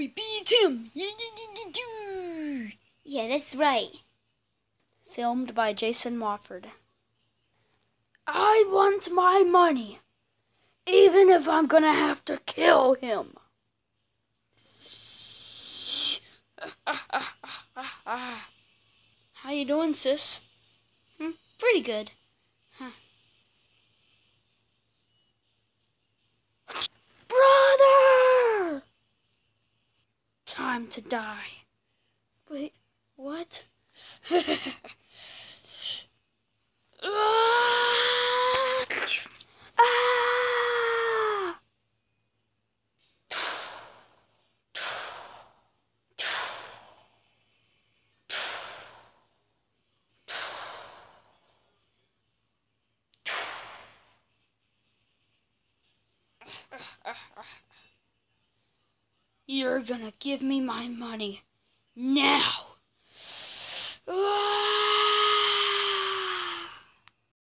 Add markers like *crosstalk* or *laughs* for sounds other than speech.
We beat him! Yeah, that's right. Filmed by Jason Waffird. I want my money, even if I'm gonna have to kill him. *laughs* How you doing, sis? Hmm, pretty good. Time to die. Wait, what? *laughs* You're gonna give me my money now.